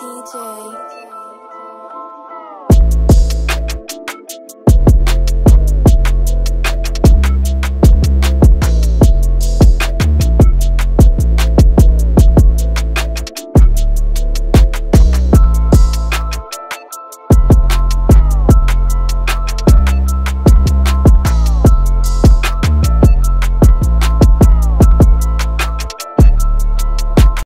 TJ.